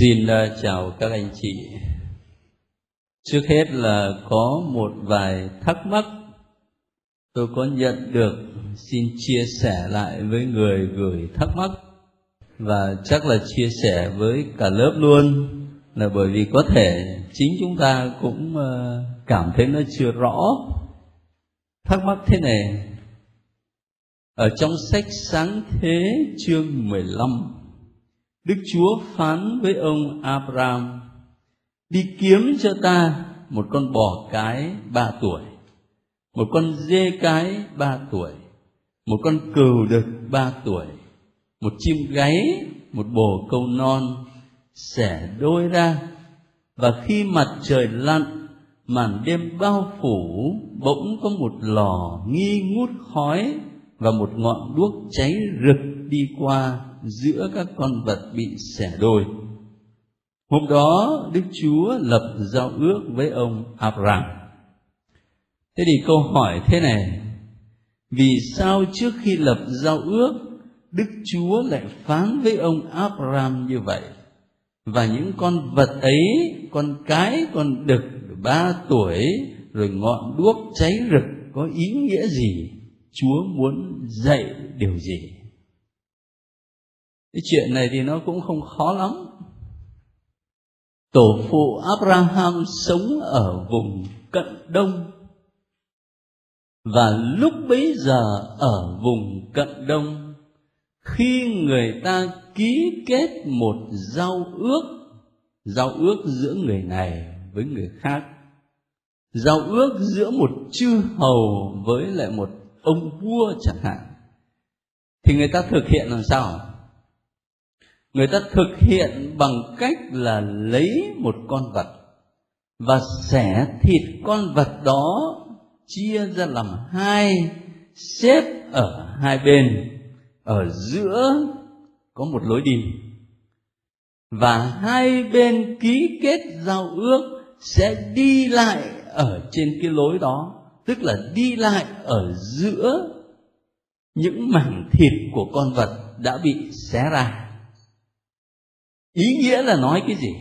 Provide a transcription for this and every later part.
Xin ờ, chào các anh chị. Trước hết là có một vài thắc mắc tôi có nhận được, xin chia sẻ lại với người gửi thắc mắc và chắc là chia sẻ với cả lớp luôn, là bởi vì có thể chính chúng ta cũng ờ, cảm thấy nó chưa rõ. Thắc mắc thế này. Ở trong sách Sáng Thế chương 15 Đức Chúa phán với ông Abraham đi kiếm cho ta một con bò cái ba tuổi, một con dê cái ba tuổi, một con cừu đực ba tuổi, một chim gáy, một bồ câu non, xẻ đôi ra. Và khi mặt trời lặn màn đêm bao phủ bỗng có một lò nghi ngút khói và một ngọn đuốc cháy rực đi qua giữa các con vật bị xẻ đôi. Hôm đó Đức Chúa lập giao ước với ông Abraham. Thế thì câu hỏi thế này, vì sao trước khi lập giao ước Đức Chúa lại phán với ông Abraham như vậy? Và những con vật ấy, con cái, con đực ba tuổi, rồi ngọn đuốc cháy rực có ý nghĩa gì? Chúa muốn dạy điều gì? Cái chuyện này thì nó cũng không khó lắm. Tổ phụ abraham sống ở vùng cận đông. Và lúc bấy giờ ở vùng cận đông, khi người ta ký kết một giao ước giao ước giữa người này với người khác, giao ước giữa một chư hầu với lại một ông vua chẳng hạn, thì người ta thực hiện làm sao? Người ta thực hiện bằng cách là lấy một con vật và xẻ thịt con vật đó chia ra làm hai xếp ở hai bên. Ở giữa có một lối đi và hai bên ký kết giao ước sẽ đi lại ở trên cái lối đó, tức là đi lại ở giữa những mảnh thịt của con vật đã bị xé ra ý nghĩa là nói cái gì?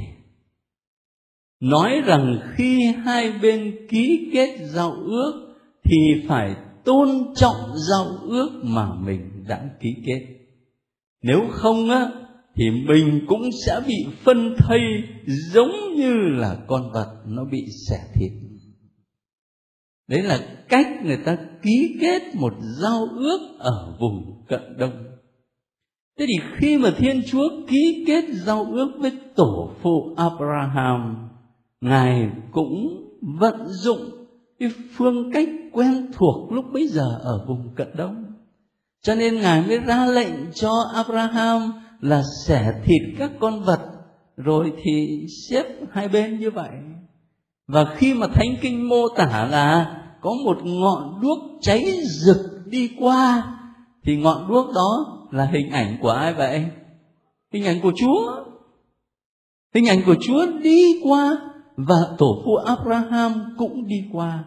Nói rằng khi hai bên ký kết giao ước thì phải tôn trọng giao ước mà mình đã ký kết. Nếu không á, thì mình cũng sẽ bị phân thây giống như là con vật nó bị xẻ thịt. Đấy là cách người ta ký kết một giao ước ở vùng cận đông. Thế thì khi mà Thiên Chúa ký kết giao ước với tổ phụ Abraham, Ngài cũng vận dụng cái phương cách quen thuộc lúc bấy giờ ở vùng cận đông. Cho nên Ngài mới ra lệnh cho Abraham là xẻ thịt các con vật rồi thì xếp hai bên như vậy. Và khi mà Thánh Kinh mô tả là có một ngọn đuốc cháy rực đi qua thì ngọn đuốc đó là hình ảnh của ai vậy? Hình ảnh của chúa. Hình ảnh của chúa đi qua và tổ phụ abraham cũng đi qua.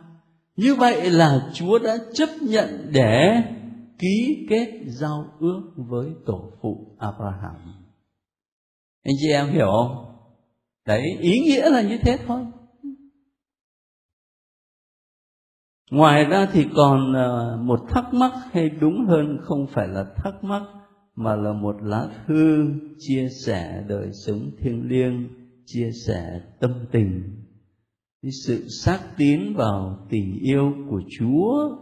Như vậy là chúa đã chấp nhận để ký kết giao ước với tổ phụ abraham. Anh chị em hiểu không? Đấy, ý nghĩa là như thế thôi. Ngoài ra thì còn ờ, một thắc mắc hay đúng hơn không phải là thắc mắc, mà là một lá thư chia sẻ đời sống thiêng liêng, chia sẻ tâm tình. Cái sự xác tín vào tình yêu của chúa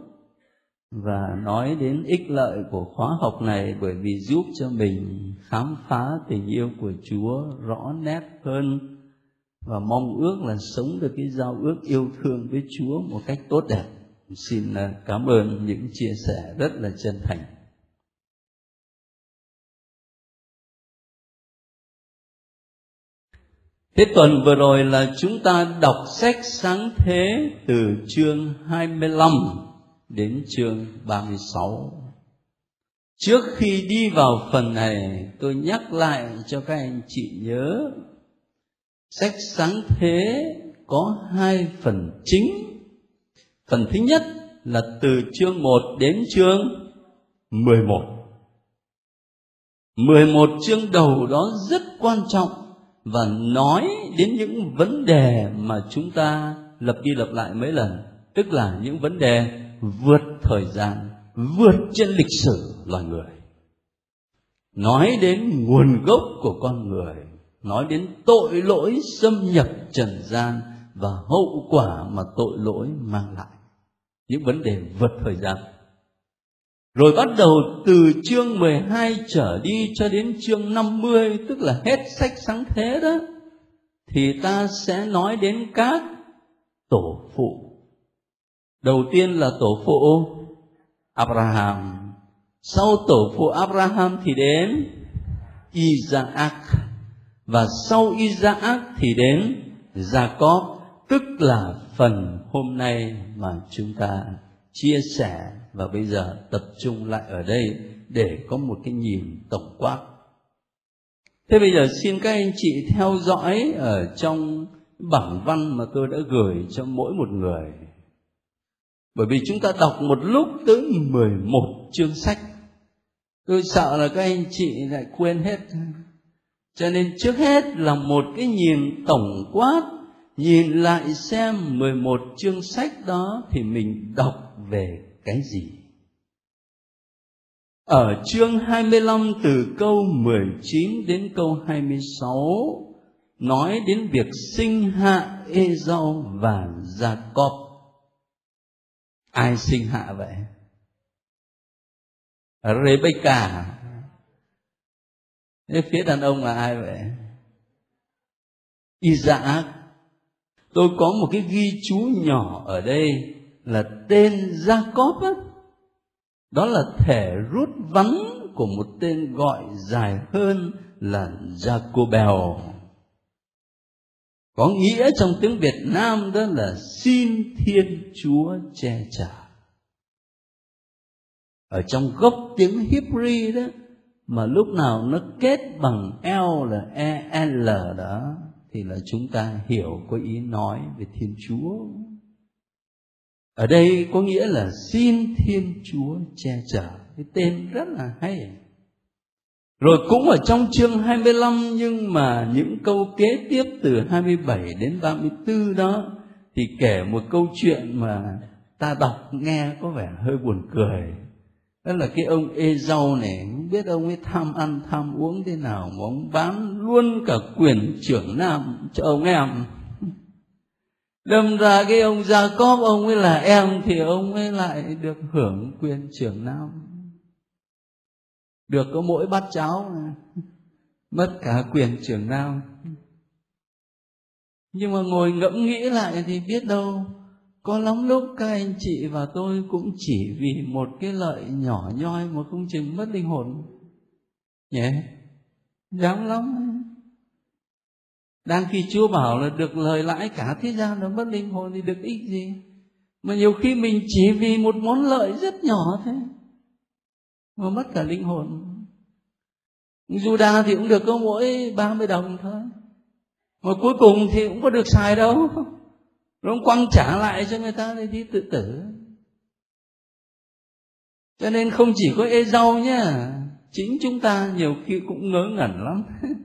và nói đến ích lợi của khóa học này bởi vì giúp cho mình khám phá tình yêu của chúa rõ nét hơn. Và mong ước là sống được cái giao ước yêu thương với chúa một cách tốt đẹp xin à, cảm ơn những chia sẻ rất là chân thành Thế tuần vừa rồi là chúng ta đọc sách sáng thế từ chương 25 đến chương 36. Trước khi đi vào phần này, tôi nhắc lại cho các anh chị nhớ sách sáng thế có hai phần chính Phần thứ nhất là từ chương 1 đến chương 11. 11 chương đầu đó rất quan trọng và nói đến những vấn đề mà chúng ta lập đi lập lại mấy lần, tức là những vấn đề vượt thời gian, vượt trên lịch sử loài người nói đến nguồn gốc của con người, nói đến tội lỗi xâm nhập trần gian và hậu quả mà tội lỗi mang lại những vấn đề vượt thời gian. Rồi bắt đầu từ chương 12 trở đi cho đến chương 50 tức là hết sách sáng thế đó, thì ta sẽ nói đến các tổ phụ. Đầu tiên là tổ phụ Abraham. Sau tổ phụ Abraham thì đến Isaac. Và sau Isaac thì đến Jacob tức là phần hôm nay mà chúng ta chia sẻ và bây giờ tập trung lại ở đây để có một cái nhìn tổng quát. Thế bây giờ xin các anh chị theo dõi ở trong bảng văn mà tôi đã gửi cho mỗi một người. Bởi vì chúng ta đọc một lúc tới 11 chương sách. Tôi sợ là các anh chị lại quên hết. Cho nên trước hết là một cái nhìn tổng quát nhìn lại xem 11 chương sách đó thì mình đọc về cái gì ở chương 25 từ câu 19 đến câu 26 nói đến việc sinh hạ Esau và Jacob. Ai sinh hạ vậy? Rebecca. Thế phía đàn ông là ai vậy? Isaac. Tôi có một cái ghi chú nhỏ ở đây là tên Jacob á. Đó là thể rút vắn của một tên gọi dài hơn là Jacobel. Có nghĩa trong tiếng Việt Nam đó là xin Thiên Chúa che chở. Ở trong gốc tiếng Hebrew đó, mà lúc nào nó kết bằng L là E L đó thì là chúng ta hiểu có ý nói về Thiên Chúa. Ở đây có nghĩa là xin thiên chúa che chở. Cái tên rất là hay. Rồi cũng ở trong chương 25 nhưng mà những câu kế tiếp từ 27 đến 34 đó, thì kể một câu chuyện mà ta đọc nghe có vẻ hơi buồn cười đó là cái ông ê rau này, không biết ông ấy tham ăn, tham uống thế nào mà ông bán luôn cả quyền trưởng nam cho ông em. Đâm ra cái ông gia cóp, ông ấy là em thì ông ấy lại được hưởng quyền trưởng nam. Được có mỗi bát cháo, mất cả quyền trưởng nam. Nhưng mà ngồi ngẫm nghĩ lại thì biết đâu có lắm lúc các anh chị và tôi cũng chỉ vì một cái lợi nhỏ nhoi mà không chừng mất linh hồn. Nhé, dám lắm. Đang khi chúa bảo là được lời lãi cả thế gian nó mất linh hồn thì được ích gì? Mà nhiều khi mình chỉ vì một món lợi rất nhỏ thế mà mất cả linh hồn. Juda thì cũng được có mỗi 30 đồng thôi. Mà cuối cùng thì cũng có được xài đâu nó quăng trả lại cho người ta để đi tự tử. Cho nên không chỉ có ê rau nhá chính chúng ta nhiều khi cũng ngớ ngẩn lắm.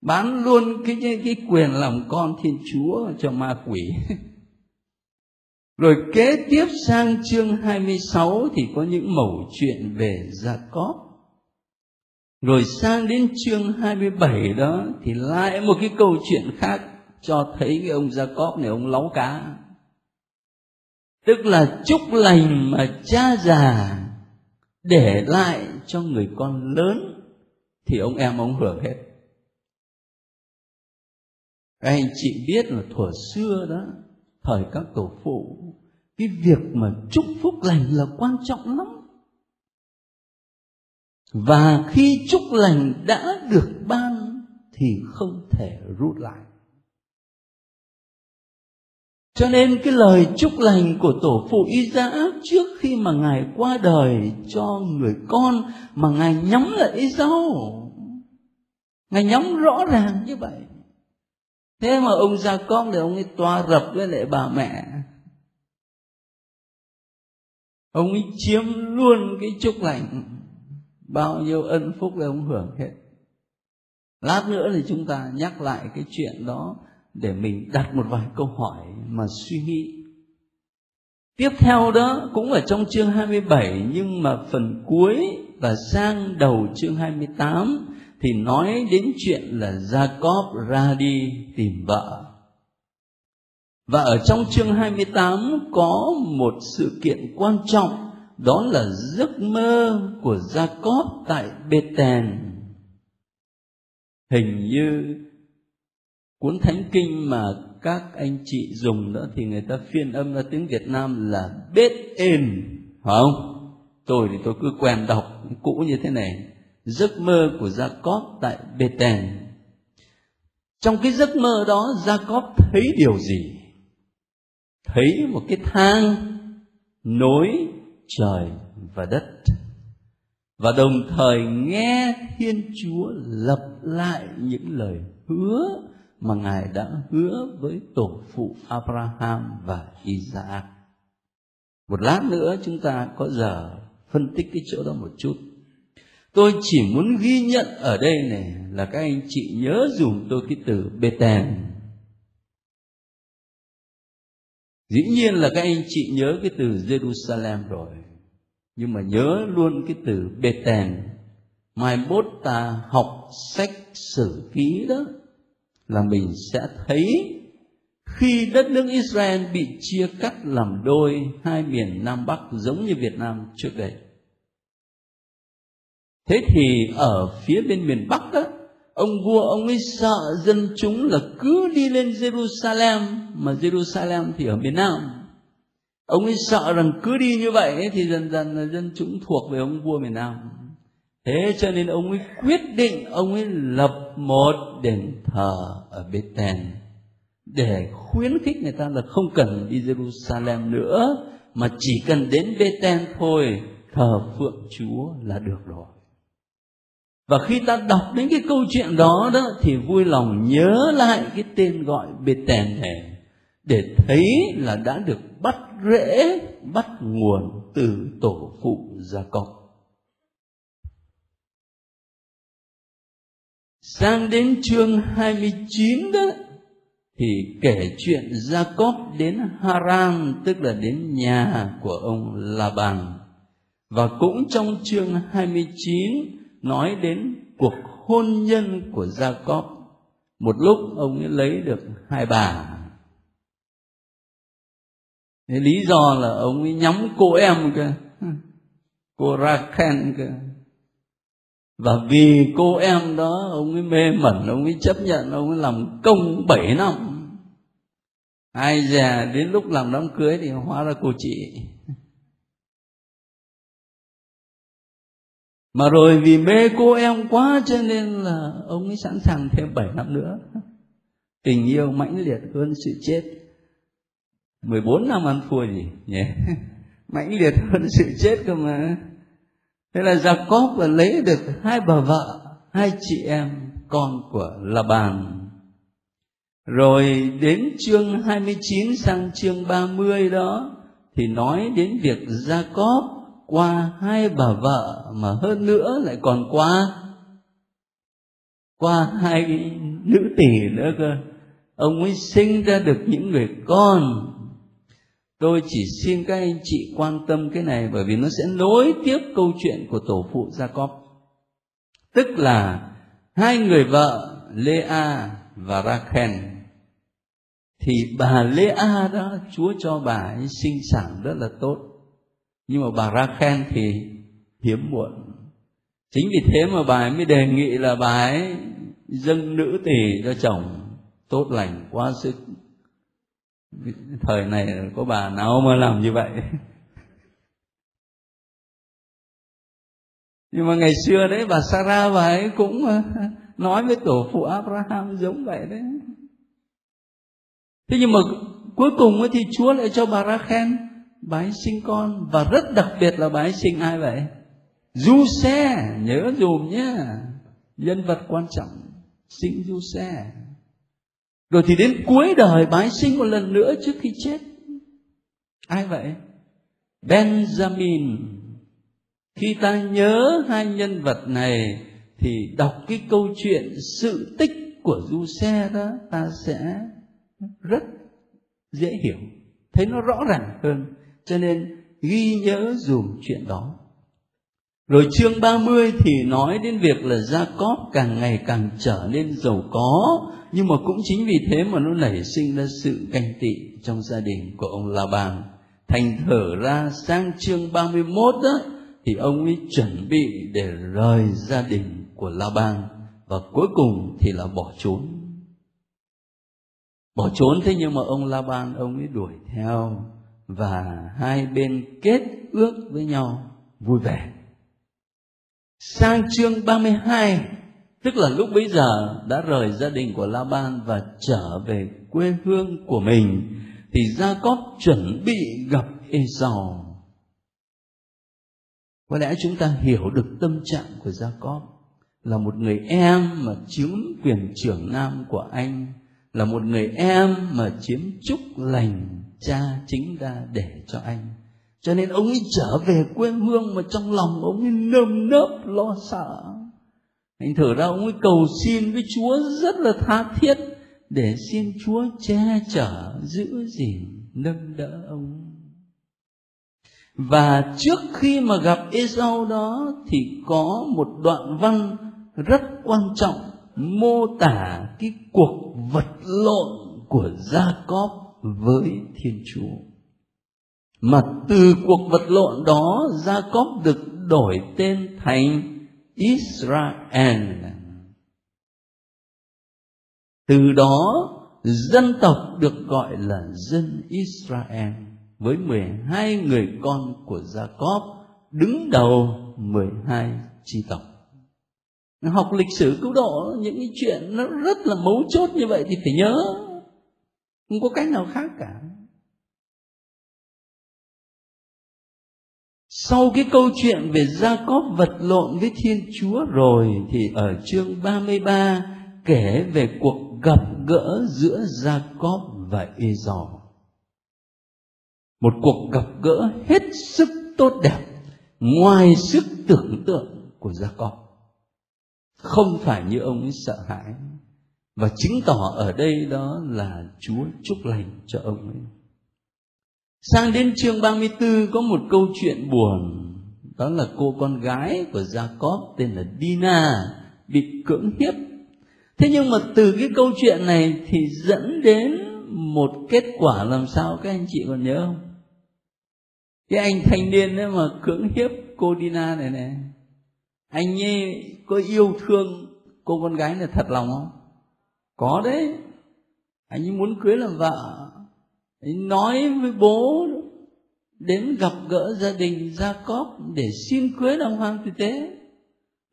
Bán luôn cái, cái, cái quyền làm con thiên chúa cho ma quỷ. Rồi kế tiếp sang chương 26 thì có những mẩu chuyện về Gia Cóp. Rồi sang đến chương 27 đó thì lại một cái câu chuyện khác cho thấy cái ông Gia Cóp này, ông láu cá. Tức là chúc lành mà cha già để lại cho người con lớn thì ông em ông hưởng hết. Các anh chị biết là thuở xưa đó, thời các tổ phụ, cái việc mà chúc phúc lành là quan trọng lắm. Và khi chúc lành đã được ban thì không thể rút lại cho nên cái lời chúc lành của tổ phụ Isaac trước khi mà Ngài qua đời cho người con mà Ngài nhắm lại rau. Ngài nhắm rõ ràng như vậy. Thế mà ông gia con thì ông ấy toa rập với lại bà mẹ. Ông ấy chiếm luôn cái chúc lành. Bao nhiêu ân phúc là ông hưởng hết. Lát nữa thì chúng ta nhắc lại cái chuyện đó để mình đặt một vài câu hỏi mà suy nghĩ tiếp theo đó cũng ở trong chương 27 nhưng mà phần cuối và sang đầu chương 28 thì nói đến chuyện là Jacob ra đi tìm vợ. Và ở trong chương 28 có một sự kiện quan trọng, đó là giấc mơ của Jacob tại Bethel. Hình như cuốn thánh kinh mà các anh chị dùng đó thì người ta phiên âm ra tiếng Việt Nam là bết êm phải không? Tôi thì tôi cứ quen đọc cũ như thế này. Giấc mơ của Jacob tại Bethel trong cái giấc mơ đó, Jacob thấy điều gì? Thấy một cái thang nối trời và đất. Và đồng thời nghe thiên chúa lập lại những lời hứa mà ngài đã hứa với tổ phụ abraham và isaac. Một lát nữa chúng ta có giờ phân tích cái chỗ đó một chút. Tôi chỉ muốn ghi nhận ở đây này là các anh chị nhớ dùng tôi cái từ beten dĩ nhiên là các anh chị nhớ cái từ jerusalem rồi, nhưng mà nhớ luôn cái từ beten mai mốt ta học sách sử ký đó là mình sẽ thấy khi đất nước Israel bị chia cắt làm đôi hai miền Nam Bắc giống như Việt Nam trước đây. Thế thì ở phía bên miền Bắc đó, ông vua ông ấy sợ dân chúng là cứ đi lên Jerusalem mà Jerusalem thì ở miền Nam. Ông ấy sợ rằng cứ đi như vậy thì dần dần là dân chúng thuộc về ông vua miền Nam thế cho nên ông ấy quyết định, ông ấy lập một đền thờ ở Bethel để khuyến khích người ta là không cần đi Jerusalem nữa, mà chỉ cần đến Bethel thôi, thờ phượng Chúa là được rồi. Và khi ta đọc đến cái câu chuyện đó đó, thì vui lòng nhớ lại cái tên gọi Bethel này, để thấy là đã được bắt rễ, bắt nguồn từ tổ phụ Gia Cốp sang đến chương 29 đó, thì kể chuyện Jacob đến Haran, tức là đến nhà của ông Laban. Và cũng trong chương 29 nói đến cuộc hôn nhân của Jacob. Một lúc ông ấy lấy được hai bà. Thế lý do là ông ấy nhắm cô em cơ cô Rachel cơ và vì cô em đó, ông ấy mê mẩn, ông ấy chấp nhận, ông ấy làm công 7 năm. Ai già đến lúc làm đám cưới thì hóa ra cô chị. Mà rồi vì mê cô em quá cho nên là ông ấy sẵn sàng thêm 7 năm nữa. Tình yêu mãnh liệt hơn sự chết. 14 năm ăn thua gì nhỉ? Mãnh liệt hơn sự chết cơ mà thế là Jacob là lấy được hai bà vợ, hai chị em, con của Laban. Rồi đến chương 29 sang chương 30 đó, thì nói đến việc Jacob qua hai bà vợ mà hơn nữa lại còn qua qua hai nữ tỷ nữa cơ. Ông ấy sinh ra được những người con tôi chỉ xin các anh chị quan tâm cái này bởi vì nó sẽ nối tiếp câu chuyện của tổ phụ Jacob. Tức là hai người vợ Lea và Rachel thì bà Lea đó, Chúa cho bà ấy sinh sản rất là tốt. Nhưng mà bà Rachel thì hiếm muộn. Chính vì thế mà bà ấy mới đề nghị là bà ấy dâng nữ tỷ cho chồng tốt lành quá sức thời này có bà nào mà làm như vậy? Nhưng mà ngày xưa đấy bà Sarah bà ấy cũng ờ, nói với tổ phụ Abraham giống vậy đấy. Thế nhưng mà cuối cùng thì Chúa lại cho bà ra khen, bà ấy sinh con. Và rất đặc biệt là bà ấy sinh ai vậy? Du xe nhớ dùm nhá. Nhân vật quan trọng sinh du xe rồi thì đến cuối đời bái sinh một lần nữa trước khi chết. Ai vậy? Benjamin. Khi ta nhớ hai nhân vật này, thì đọc cái câu chuyện sự tích của du xe đó, ta sẽ rất dễ hiểu. Thấy nó rõ ràng hơn. Cho nên ghi nhớ dùm chuyện đó rồi chương 30 thì nói đến việc là Gia Cóp càng ngày càng trở nên giàu có nhưng mà cũng chính vì thế mà nó nảy sinh ra sự ganh tị trong gia đình của ông La Bàn. Thành thở ra sang chương 31 đó, thì ông ấy chuẩn bị để rời gia đình của La bàn và cuối cùng thì là bỏ trốn. Bỏ trốn thế nhưng mà ông La Ban ông ấy đuổi theo và hai bên kết ước với nhau vui vẻ. Sang chương 32 tức là lúc bấy giờ đã rời gia đình của La Ban và trở về quê hương của mình, thì Gia Cóp chuẩn bị gặp Esau. Có lẽ chúng ta hiểu được tâm trạng của Gia Cóp là một người em mà chiếm quyền trưởng nam của anh, là một người em mà chiếm chúc lành cha chính ra để cho anh cho nên ông ấy trở về quê hương mà trong lòng ông ấy nơm nớp, lo sợ anh thử ra ông ấy cầu xin với chúa rất là tha thiết để xin chúa che chở, giữ gìn, nâng đỡ ông và trước khi mà gặp Esau đó thì có một đoạn văn rất quan trọng mô tả cái cuộc vật lộn của Gia Cóp với Thiên Chúa. Mà từ cuộc vật lộn đó Gia Cóp được đổi tên thành Israel. Từ đó, dân tộc được gọi là dân Israel, với 12 người con của Gia-cóp đứng đầu 12 chi tộc. Học lịch sử cứu độ, những cái chuyện nó rất là mấu chốt như vậy thì phải nhớ. Không có cách nào khác cả. Sau cái câu chuyện về Gia Cóp vật lộn với Thiên Chúa rồi thì ở chương 33 kể về cuộc gặp gỡ giữa Gia Cóp và ê dò Một cuộc gặp gỡ hết sức tốt đẹp, ngoài sức tưởng tượng của Gia Cóp. Không phải như ông ấy sợ hãi và chứng tỏ ở đây đó là Chúa chúc lành cho ông ấy. Sang đến chương 34 có một câu chuyện buồn. Đó là cô con gái của Jacob tên là Dina Bị cưỡng hiếp. Thế nhưng mà từ cái câu chuyện này thì dẫn đến một kết quả làm sao? Các anh chị còn nhớ không? Cái anh thanh niên ấy mà cưỡng hiếp cô Dina này này Anh ấy có yêu thương cô con gái này thật lòng không? Có đấy. Anh ấy muốn cưới làm vợ nói với bố đến gặp gỡ gia đình gia cóp để xin cưới ông hoàng tử tế.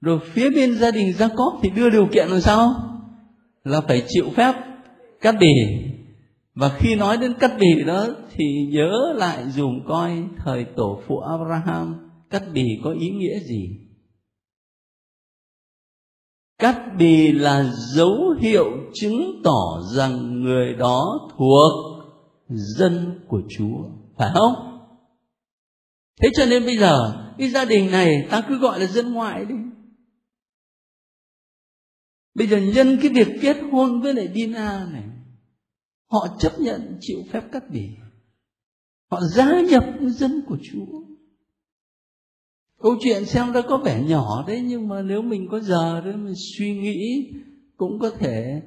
Rồi phía bên gia đình gia cóp thì đưa điều kiện làm sao? Là phải chịu phép cắt bì. Và khi nói đến cắt bì đó thì nhớ lại dùng coi thời tổ phụ Abraham, cắt bì có ý nghĩa gì? Cắt bì là dấu hiệu chứng tỏ rằng người đó thuộc dân của Chúa, phải không? Thế cho nên bây giờ cái gia đình này ta cứ gọi là dân ngoại đi. Bây giờ nhân cái việc kết hôn với lại Dina này, họ chấp nhận chịu phép cắt bỉ. Họ gia nhập dân của Chúa. Câu chuyện xem ra có vẻ nhỏ đấy nhưng mà nếu mình có giờ đấy mình suy nghĩ cũng có thể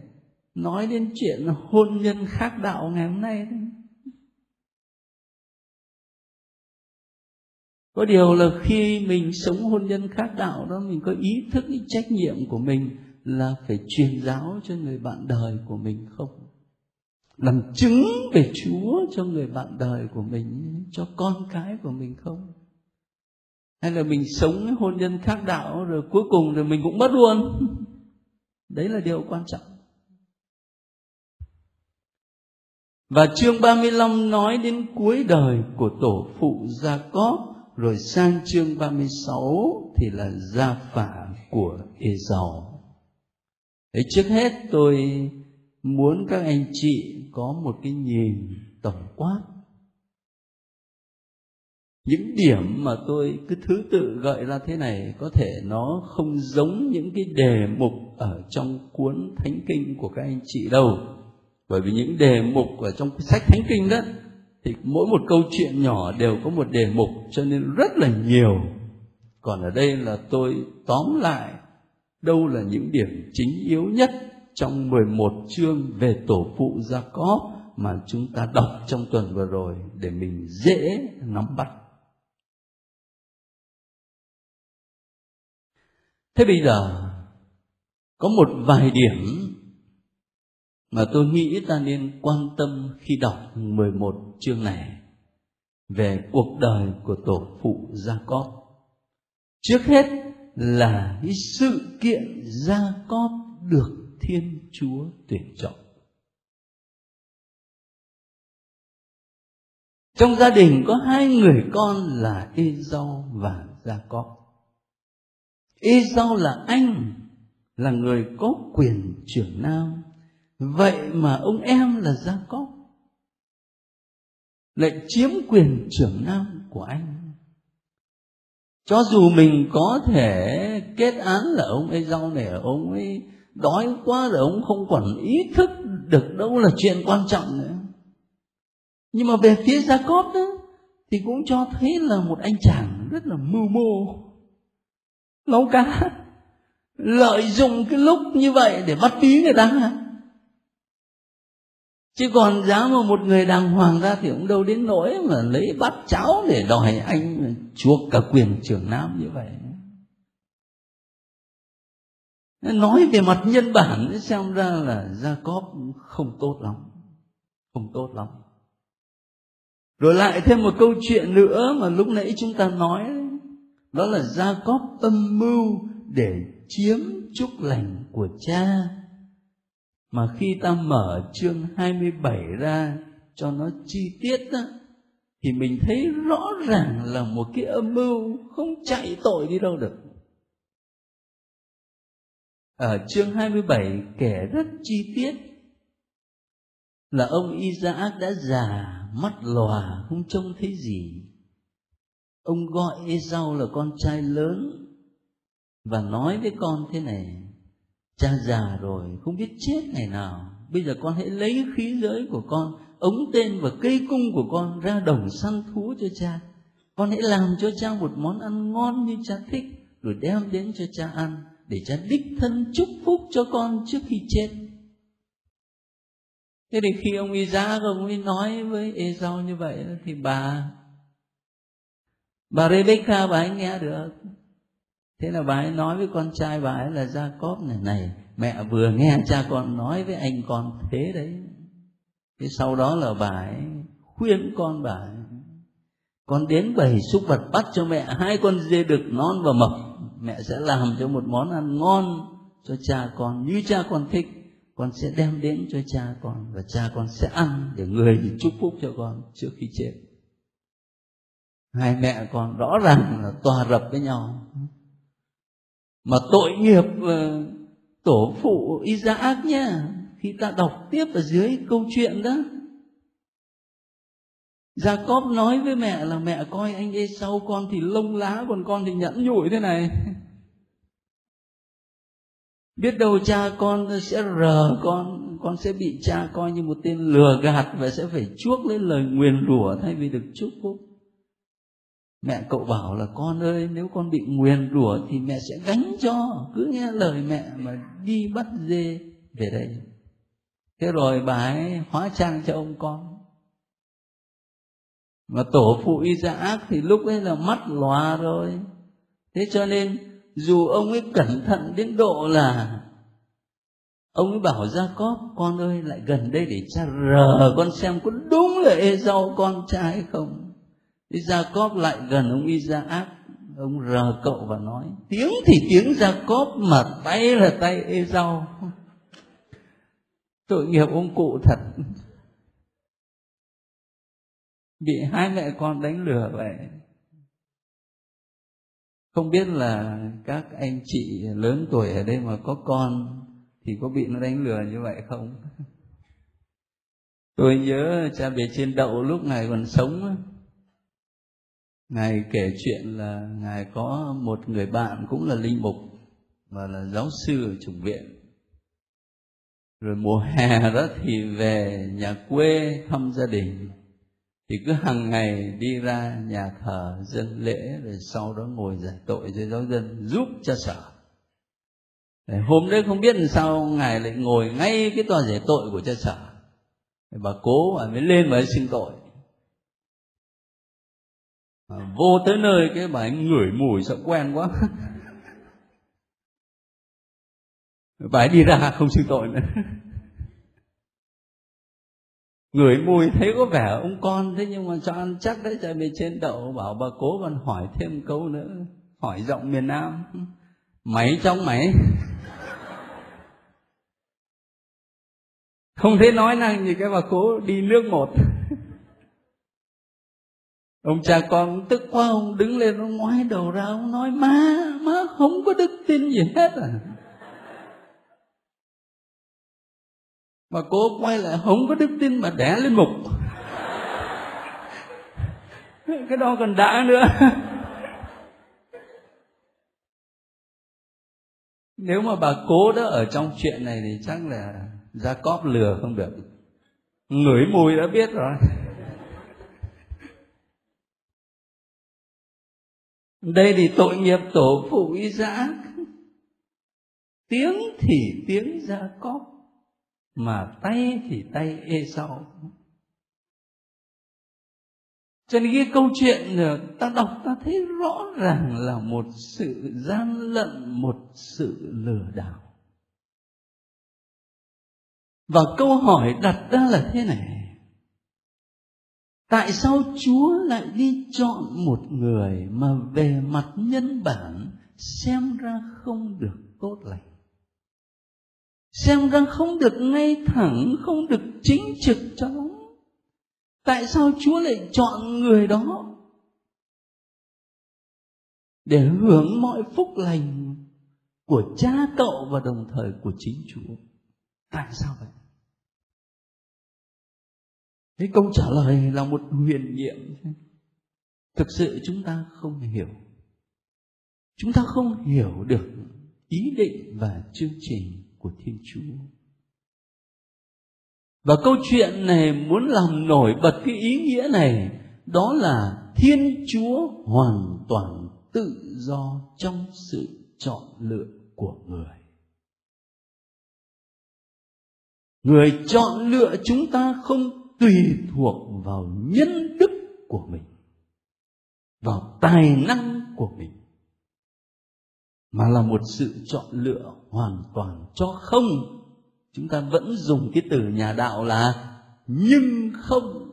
nói đến chuyện hôn nhân khác đạo ngày hôm nay đấy. có điều là khi mình sống hôn nhân khác đạo đó, mình có ý thức cái trách nhiệm của mình là phải truyền giáo cho người bạn đời của mình không? Làm chứng về chúa cho người bạn đời của mình, cho con cái của mình không? Hay là mình sống hôn nhân khác đạo rồi cuối cùng rồi mình cũng mất luôn? Đấy là điều quan trọng. Và chương 35 nói đến cuối đời của tổ phụ Gia Cóp rồi sang chương 36 thì là gia phả của Esau. Đấy trước hết tôi muốn các anh chị có một cái nhìn tổng quát. Những điểm mà tôi cứ thứ tự gợi ra thế này có thể nó không giống những cái đề mục ở trong cuốn thánh kinh của các anh chị đâu bởi vì những đề mục ở trong sách thánh kinh đó, thì mỗi một câu chuyện nhỏ đều có một đề mục, cho nên rất là nhiều còn ở đây là tôi tóm lại, đâu là những điểm chính yếu nhất trong 11 chương về tổ phụ Gia Cóp mà chúng ta đọc trong tuần vừa rồi để mình dễ nắm bắt. Thế bây giờ, có một vài điểm mà tôi nghĩ ta nên quan tâm khi đọc 11 chương này về cuộc đời của tổ phụ Gia Cóp. Trước hết là cái sự kiện Gia Cóp được Thiên Chúa tuyển chọn. Trong gia đình có hai người con là Esau và Gia Cóp. Esau là anh, là người có quyền trưởng nam. Vậy mà ông em là Gia Cóp. Lại chiếm quyền trưởng nam của anh. Cho dù mình có thể kết án là ông ấy rau này ông ấy đói quá rồi ông không còn ý thức được đâu là chuyện quan trọng nữa. Nhưng mà về phía gia cóp đó, thì cũng cho thấy là một anh chàng rất là mưu mô. Nấu cá, lợi dụng cái lúc như vậy để bắt bí người ta chứ còn giá mà một người đàng hoàng ra thì cũng đâu đến nỗi mà lấy bắt cháu để đòi anh chuộc cả quyền trưởng nam như vậy. Nói về mặt nhân bản xem ra là gia cóp không tốt lắm, không tốt lắm. Rồi lại thêm một câu chuyện nữa mà lúc nãy chúng ta nói, đó là gia cóp âm mưu để chiếm chúc lành của cha mà khi ta mở chương 27 ra cho nó chi tiết đó, thì mình thấy rõ ràng là một cái âm mưu không chạy tội đi đâu được. Ở chương 27 kể rất chi tiết là ông Isaac đã già mắt lòa không trông thấy gì. Ông gọi Esau là con trai lớn và nói với con thế này cha già rồi, không biết chết ngày nào. Bây giờ con hãy lấy khí giới của con, ống tên và cây cung của con ra đồng săn thú cho cha. Con hãy làm cho cha một món ăn ngon như cha thích, rồi đem đến cho cha ăn, để cha đích thân chúc phúc cho con trước khi chết. Thế thì khi ông Isaac ông ấy nói với Esau như vậy thì bà bà Rebecca, bà ấy nghe được thế là bà ấy nói với con trai bà ấy là, Jacob này này, mẹ vừa nghe cha con nói với anh con thế đấy. Thế sau đó là bà ấy khuyên con bà ấy, con đến bầy súc vật bắt cho mẹ, hai con dê đực non và mập, mẹ sẽ làm cho một món ăn ngon cho cha con như cha con thích. Con sẽ đem đến cho cha con và cha con sẽ ăn để người chúc phúc cho con trước khi chết. Hai mẹ con rõ ràng là tòa rập với nhau mà tội nghiệp ờ, tổ phụ Isaac nhá, khi ta đọc tiếp ở dưới câu chuyện đó. Jacob nói với mẹ là, mẹ coi anh ấy sau con thì lông lá, còn con thì nhẫn nhủi thế này. Biết đâu cha con sẽ rờ, con con sẽ bị cha coi như một tên lừa gạt và sẽ phải chuốc lấy lời nguyền rủa thay vì được chúc phúc mẹ cậu bảo là, con ơi, nếu con bị nguyền rủa thì mẹ sẽ gánh cho, cứ nghe lời mẹ mà đi bắt dê về đây. Thế rồi bà ấy hóa trang cho ông con. Mà tổ phụ y ra ác thì lúc ấy là mắt lòa rồi. Thế cho nên, dù ông ấy cẩn thận đến độ là ông ấy bảo ra có con ơi, lại gần đây để cha rờ con xem có đúng là ê rau con trai không? Jacob lại gần ông Isaac. Ông rờ cậu và nói, tiếng thì tiếng Jacob mà tay là tay ê rau tội nghiệp ông cụ thật. Bị hai mẹ con đánh lừa vậy. Không biết là các anh chị lớn tuổi ở đây mà có con thì có bị nó đánh lừa như vậy không? Tôi nhớ cha bề trên đậu lúc này còn sống ngài kể chuyện là ngài có một người bạn cũng là linh mục và là giáo sư ở chủng viện. Rồi mùa hè đó thì về nhà quê thăm gia đình. Thì cứ hàng ngày đi ra nhà thờ dân lễ rồi sau đó ngồi giải tội cho giáo dân giúp cho sở hôm đấy không biết làm sao ngài lại ngồi ngay cái tòa giải tội của cha sở bà cố bà mới lên và xin tội à, vô tới nơi cái bà ấy ngửi mùi sợ quen quá. Bà ấy đi ra không xin tội nữa. Ngửi mùi thấy có vẻ ông con thế nhưng mà cho ăn chắc đấy tại vì trên đậu bảo bà cố còn hỏi thêm câu nữa hỏi giọng miền nam. Máy trong máy. Không thể nói năng gì cái bà cố đi nước một ông cha con tức quá, ông đứng lên, ông ngoái đầu ra, ông nói, má má không có đức tin gì hết à. Mà cô quay lại, không có đức tin mà đẻ lên mục cái đó còn đã nữa. Nếu mà bà cố đó ở trong chuyện này thì chắc là ra cóp lừa không được. Ngửi mùi đã biết rồi. Đây thì tội nghiệp tổ phụ Isaac tiếng thì tiếng ra cóp mà tay thì tay ê sau. Cho nên cái câu chuyện ta đọc ta thấy rõ ràng là một sự gian lận, một sự lừa đảo. Và câu hỏi đặt ra là thế này tại sao chúa lại đi chọn một người mà về mặt nhân bản xem ra không được tốt lành? Xem ra không được ngay thẳng, không được chính trực cho lắm. Tại sao chúa lại chọn người đó? Để hưởng mọi phúc lành của cha cậu và đồng thời của chính chúa. Tại sao vậy? Cái câu trả lời là một huyền nhiệm thực sự chúng ta không hiểu. Chúng ta không hiểu được ý định và chương trình của thiên chúa. Và câu chuyện này muốn làm nổi bật cái ý nghĩa này, đó là thiên chúa hoàn toàn tự do trong sự chọn lựa của người. Người chọn lựa chúng ta không tùy thuộc vào nhân đức của mình, vào tài năng của mình, mà là một sự chọn lựa hoàn toàn cho không. Chúng ta vẫn dùng cái từ nhà đạo là nhưng không.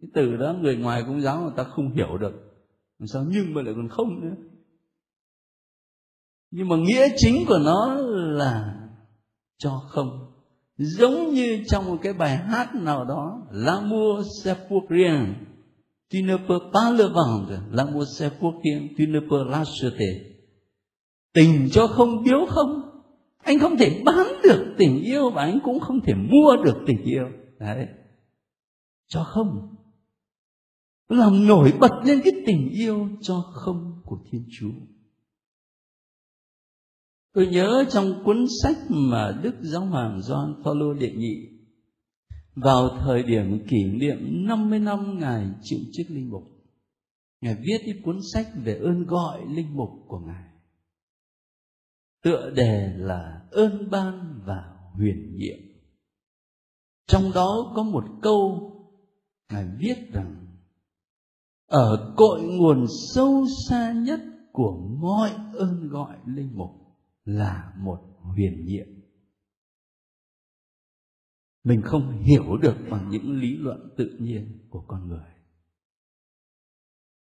Cái từ đó người ngoài công giáo người ta không hiểu được. Làm sao nhưng mà lại còn không nữa? Nhưng mà nghĩa chính của nó là cho không giống như trong một cái bài hát nào đó l'amour c'est pour rien tu ne peux pas le vendre l'amour c'est pour rien tu ne peux l'acheter tình cho không biếu không? Anh không thể bán được tình yêu và anh cũng không thể mua được tình yêu. Đấy. Cho không? Làm nổi bật lên cái tình yêu cho không của thiên chúa tôi nhớ trong cuốn sách mà đức giáo hoàng John Paulo đệ nhị vào thời điểm kỷ niệm 50 năm ngài chịu chức linh mục, ngài viết cái cuốn sách về ơn gọi linh mục của ngài. Tựa đề là ơn ban và huyền nhiệm. Trong đó có một câu ngài viết rằng, ở cội nguồn sâu xa nhất của mọi ơn gọi linh mục là một huyền nhiệm mình không hiểu được bằng những lý luận tự nhiên của con người.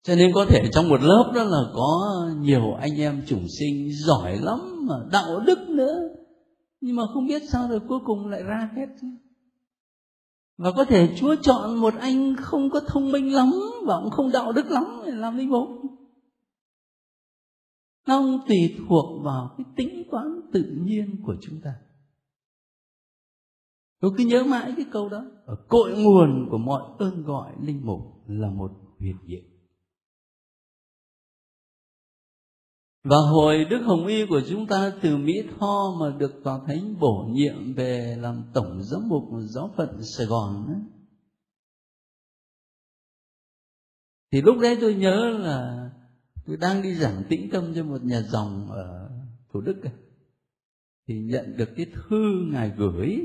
Cho nên có thể trong một lớp đó là có nhiều anh em chủng sinh giỏi lắm mà đạo đức nữa, nhưng mà không biết sao rồi cuối cùng lại ra hết và có thể chúa chọn một anh không có thông minh lắm và cũng không đạo đức lắm để làm linh mục nó không tùy thuộc vào cái tính toán tự nhiên của chúng ta. Tôi cứ nhớ mãi cái câu đó. Ở cội nguồn của mọi ơn gọi linh mục là một huyền diệu. Và hồi Đức Hồng Y của chúng ta từ Mỹ Tho mà được Tòa Thánh bổ nhiệm về làm Tổng Giám mục Giáo phận Sài Gòn ấy, thì lúc đấy tôi nhớ là tôi đang đi giảng tĩnh tâm cho một nhà dòng ở thủ đức thì nhận được cái thư ngài gửi.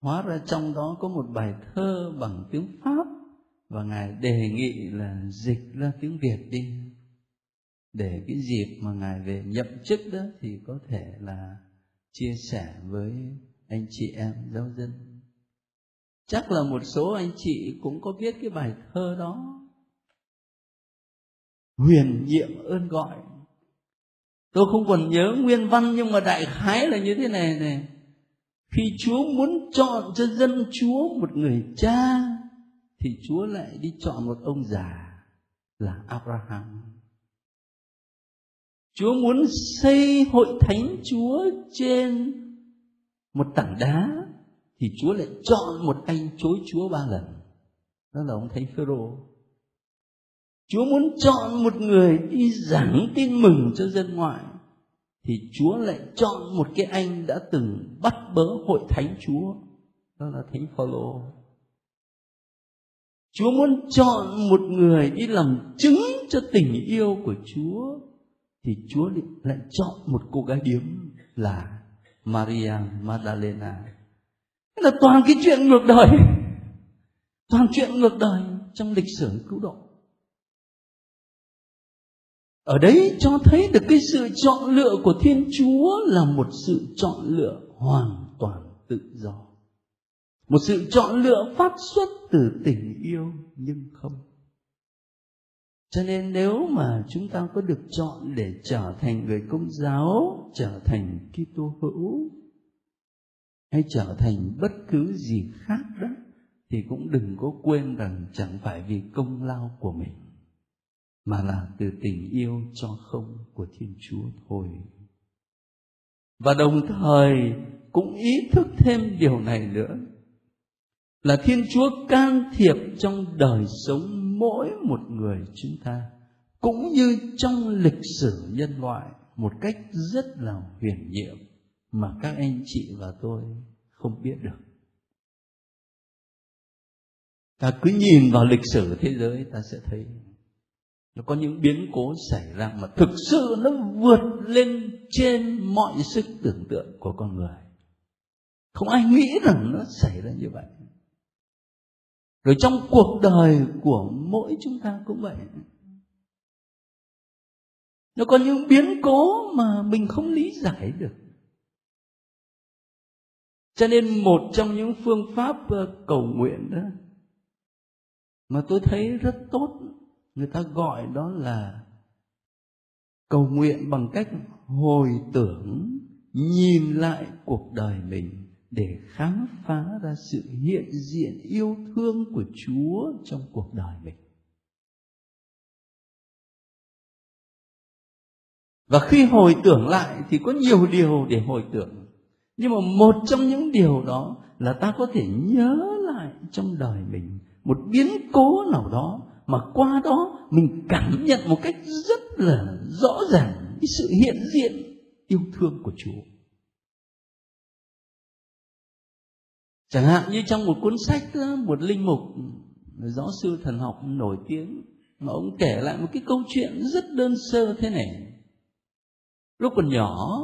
Hóa ra trong đó có một bài thơ bằng tiếng pháp, và ngài đề nghị là dịch ra tiếng việt đi. Để cái dịp mà ngài về nhậm chức đó thì có thể là chia sẻ với anh chị em, giáo dân. Chắc là một số anh chị cũng có biết cái bài thơ đó huyền nhiệm ơn gọi. Tôi không còn nhớ nguyên văn nhưng mà đại khái là như thế này này. Khi chúa muốn chọn cho dân chúa một người cha, thì chúa lại đi chọn một ông già là abraham. Chúa muốn xây hội thánh chúa trên một tảng đá, thì chúa lại chọn một anh chối chúa ba lần. Đó là ông thánh phêrô. Chúa muốn chọn một người đi giảng tin mừng cho dân ngoại, thì Chúa lại chọn một cái anh đã từng bắt bớ hội thánh Chúa, đó là thánh Phaolô. Chúa muốn chọn một người đi làm chứng cho tình yêu của Chúa, thì Chúa lại chọn một cô gái điếm là Maria Magdalena. Thế là toàn cái chuyện ngược đời. Toàn chuyện ngược đời trong lịch sử cứu độ ở đấy cho thấy được cái sự chọn lựa của thiên chúa là một sự chọn lựa hoàn toàn tự do. Một sự chọn lựa phát xuất từ tình yêu nhưng không. Cho nên nếu mà chúng ta có được chọn để trở thành người công giáo, trở thành kitô hữu, hay trở thành bất cứ gì khác đó, thì cũng đừng có quên rằng chẳng phải vì công lao của mình mà là từ tình yêu cho không của thiên chúa thôi. Và đồng thời cũng ý thức thêm điều này nữa, là thiên chúa can thiệp trong đời sống mỗi một người chúng ta, cũng như trong lịch sử nhân loại một cách rất là huyền nhiệm mà các anh chị và tôi không biết được. Ta cứ nhìn vào lịch sử thế giới, ta sẽ thấy nó có những biến cố xảy ra mà thực sự nó vượt lên trên mọi sức tưởng tượng của con người. Không ai nghĩ rằng nó xảy ra như vậy. Rồi trong cuộc đời của mỗi chúng ta cũng vậy. Nó có những biến cố mà mình không lý giải được. Cho nên một trong những phương pháp ờ, cầu nguyện đó mà tôi thấy rất tốt người ta gọi đó là cầu nguyện bằng cách hồi tưởng, nhìn lại cuộc đời mình để khám phá ra sự hiện diện yêu thương của chúa trong cuộc đời mình. Và khi hồi tưởng lại thì có nhiều điều để hồi tưởng. Nhưng mà một trong những điều đó là ta có thể nhớ lại trong đời mình một biến cố nào đó mà qua đó, mình cảm nhận một cách rất là rõ ràng cái sự hiện diện yêu thương của Chúa. Chẳng hạn như trong một cuốn sách ờ, một linh mục, giáo sư thần học nổi tiếng, mà ông kể lại một cái câu chuyện rất đơn sơ thế này. Lúc còn nhỏ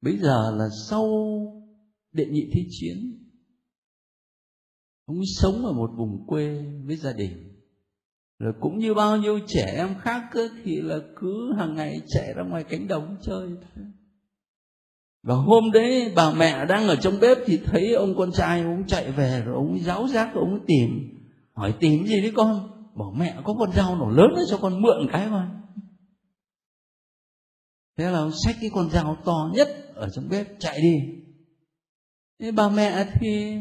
bây giờ là sau đệ nhị thế chiến ông ấy sống ở một vùng quê với gia đình. Rồi cũng như bao nhiêu trẻ em khác cơ, thì là cứ hàng ngày chạy ra ngoài cánh đồng chơi thôi. Và hôm đấy bà mẹ đang ở trong bếp thì thấy ông con trai ông chạy về rồi ông giáo giác ông tìm. Hỏi tìm gì đấy con? Bảo mẹ có con dao nổ lớn cho con mượn cái mà. Thế là ông xách cái con dao to nhất ở trong bếp chạy đi. Thế bà mẹ thì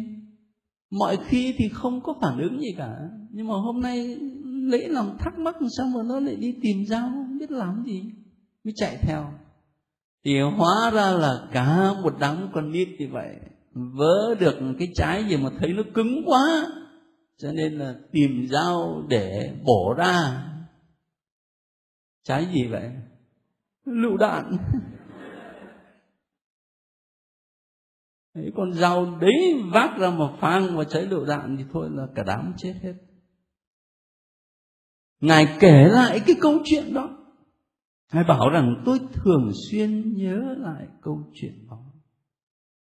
mọi khi thì không có phản ứng gì cả. Nhưng mà hôm nay lấy làm thắc mắc sao mà nó lại đi tìm dao, không biết làm gì, mới chạy theo. Thì hóa ra là cả một đám con nít như vậy, vớ được cái trái gì mà thấy nó cứng quá, cho nên là tìm dao để bổ ra. Trái gì vậy? Lựu đạn. Đấy, con dao đấy vác ra mà phang và cháy lựu đạn thì thôi là cả đám chết hết. Ngài kể lại cái câu chuyện đó. Ngài bảo rằng tôi thường xuyên nhớ lại câu chuyện đó.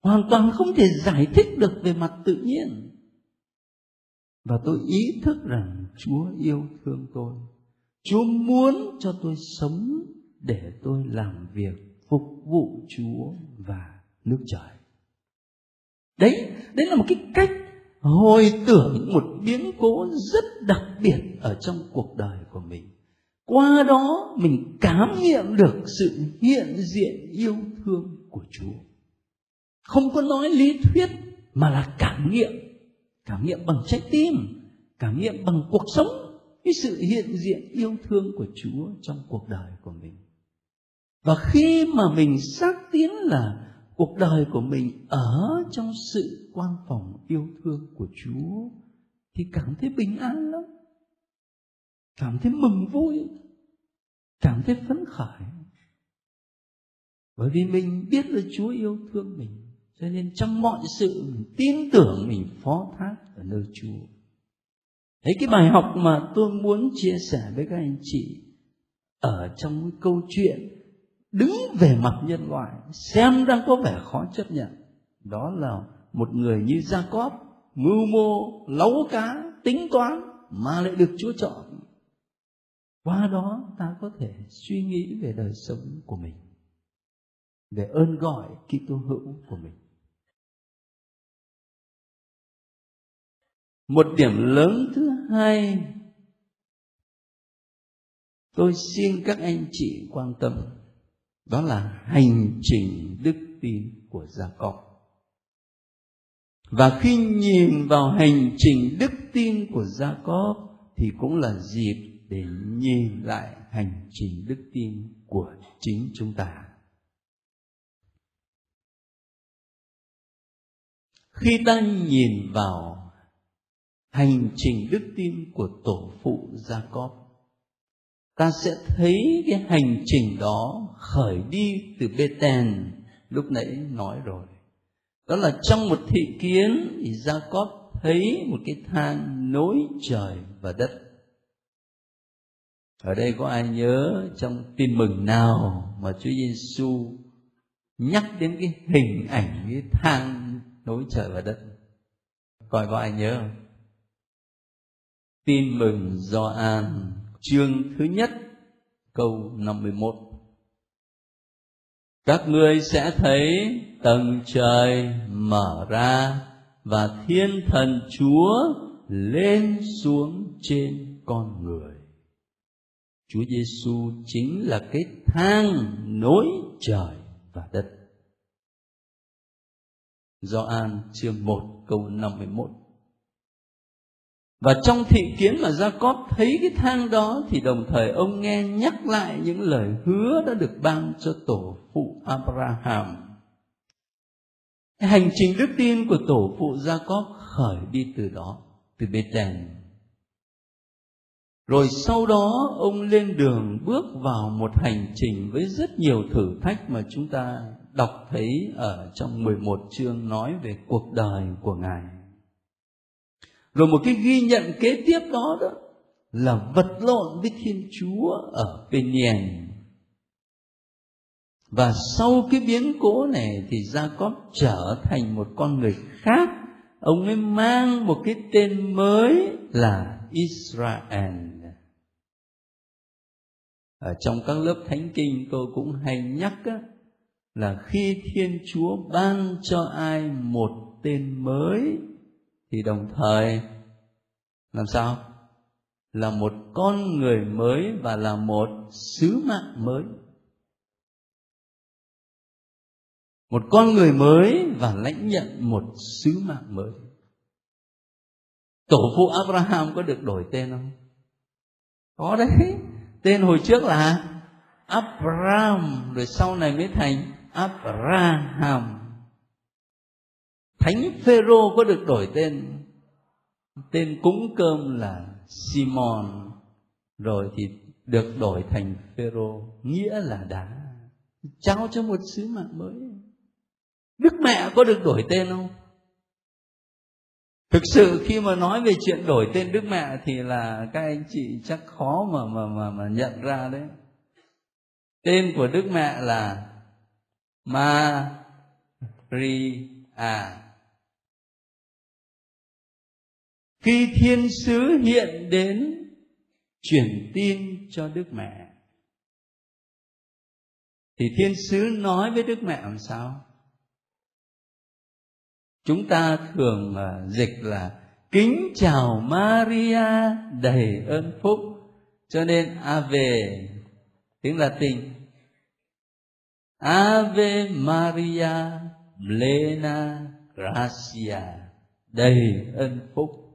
Hoàn toàn không thể giải thích được về mặt tự nhiên. Và tôi ý thức rằng chúa yêu thương tôi. Chúa muốn cho tôi sống để tôi làm việc phục vụ chúa và nước trời đấy đấy là một cái cách hồi tưởng một biến cố rất đặc biệt ở trong cuộc đời của mình. Qua đó mình cảm nghiệm được sự hiện diện yêu thương của chúa. Không có nói lý thuyết mà là cảm nghiệm. Cảm nghiệm bằng trái tim, cảm nghiệm bằng cuộc sống, cái sự hiện diện yêu thương của chúa trong cuộc đời của mình. Và khi mà mình xác tín là cuộc đời của mình ở trong sự quan phòng yêu thương của Chúa thì cảm thấy bình an lắm. Cảm thấy mừng vui, cảm thấy phấn khởi. Bởi vì mình biết là Chúa yêu thương mình, cho nên trong mọi sự mình tin tưởng mình phó thác ở nơi Chúa. Đấy cái bài học mà tôi muốn chia sẻ với các anh chị ở trong cái câu chuyện đứng về mặt nhân loại, xem đang có vẻ khó chấp nhận. Đó là một người như Jacob, mưu mô, lấu cá, tính toán mà lại được Chúa chọn. Qua đó ta có thể suy nghĩ về đời sống của mình, về ơn gọi Kitô hữu của mình. Một điểm lớn thứ hai, tôi xin các anh chị quan tâm đó là hành trình đức tin của gia cốp và khi nhìn vào hành trình đức tin của gia cốp thì cũng là dịp để nhìn lại hành trình đức tin của chính chúng ta. Khi ta nhìn vào hành trình đức tin của tổ phụ gia cốp ta sẽ thấy cái hành trình đó khởi đi từ Beten lúc nãy nói rồi. Đó là trong một thị kiến thì Jacob thấy một cái thang nối trời và đất. Ở đây có ai nhớ trong tin mừng nào mà Chúa Giêsu nhắc đến cái hình ảnh, cái thang nối trời và đất? Coi có ai nhớ không? Tin mừng do an chương thứ nhất, câu 51 các ngươi sẽ thấy tầng trời mở ra và thiên thần chúa lên xuống trên con người. Chúa giêsu chính là cái thang nối trời và đất. Gioan chương 1 câu 51 và trong thị kiến mà Jacob thấy cái thang đó thì đồng thời ông nghe nhắc lại những lời hứa đã được ban cho tổ phụ Abraham. Hành trình đức tin của tổ phụ Jacob khởi đi từ đó, từ Bethel. Rồi sau đó ông lên đường bước vào một hành trình với rất nhiều thử thách mà chúng ta đọc thấy ở trong 11 chương nói về cuộc đời của Ngài rồi một cái ghi nhận kế tiếp đó đó là vật lộn với thiên chúa ở Peniel và sau cái biến cố này thì Jacob trở thành một con người khác. Ông ấy mang một cái tên mới là Israel. Ở trong các lớp thánh kinh tôi cũng hay nhắc á, là khi thiên chúa ban cho ai một tên mới thì đồng thời, làm sao? Là một con người mới và là một sứ mạng mới. Một con người mới và lãnh nhận một sứ mạng mới. Tổ phụ abraham có được đổi tên không? Có đấy. Tên hồi trước là abraham, rồi sau này mới thành abraham thánh phêrô có được đổi tên. Tên cúng cơm là simon. Rồi thì được đổi thành phêrô, nghĩa là đá trao cho một sứ mạng mới. Đức mẹ có được đổi tên không? Thực sự khi mà nói về chuyện đổi tên đức mẹ thì là các anh chị chắc khó mà mà mà mà nhận ra đấy. Tên của đức mẹ là Maria. Khi thiên sứ hiện đến, truyền tin cho đức mẹ. Thì thiên sứ nói với đức mẹ làm sao? Chúng ta thường à, dịch là kính chào Maria, đầy ơn phúc. Cho nên ave tiếng Latin. Ave Maria, plena gracia, đầy ơn phúc